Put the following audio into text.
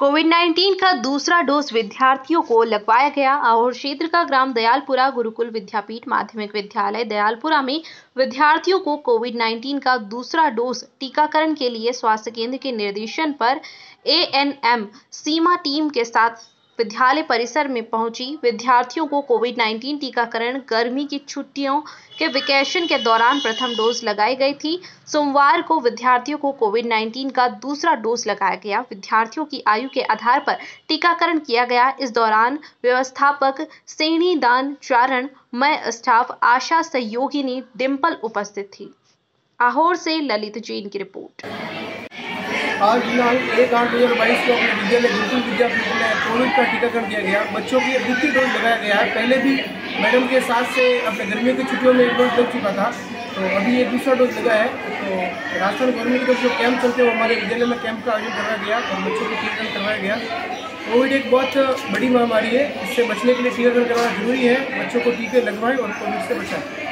Covid 19 का दूसरा dose विद्यार्थियों को लगवाया गया। और क्षेत्र का ग्राम दयालपुरा गुरुकुल विद्यापीठ माध्यमिक विद्यालय दयालपुरा में विद्यार्थियों को कोविड 19 का दूसरा डोज टीकाकरण के लिए स्वास्थ्य केंद्र के निर्देशन पर एएनएम सीमा टीम के साथ विद्यालय परिसर में पहुँची। विद्यार्थियों को कोविड 19 टीकाकरण, गर्मी की छुट्टियों के वेकेशन के दौरान प्रथम डोज लगाई गई थी। सोमवार को विद्यार्थियों को कोविड 19 का दूसरा डोज लगाया गया। विद्यार्थियों की आयु के आधार पर टीकाकरण किया गया। इस दौरान व्यवस्थापक श्रेणी दान चारण मय स्टाफ, आशा सहयोगिनी डिम्पल उपस्थित थी। आहोर से ललित जैन की रिपोर्ट। आज दिनांक एक आठ दो हज़ार बाईस को अपने विद्यालय गुरुकुल विद्यापीठ में कोविड का टीकाकरण किया गया। बच्चों की द्वितीय डोज लगाया गया। है पहले भी मैडम के साथ से अपने गर्मियों की छुट्टियों में एक डोज लग चुका था तो अभी ये दूसरा डोज लगा है। तो राजस्थान गवर्नमेंट की जो कैंप चलते हैं हमारे विद्यालय में कैंप का आयोजन करवाया गया और बच्चों को टीकाकरण करवाया गया। कोविड एक बहुत बड़ी महामारी है। इससे बचने के लिए टीकाकरण करवाना ज़रूरी है। बच्चों को टीके लगवाएँ और कोविड से बचाएँ।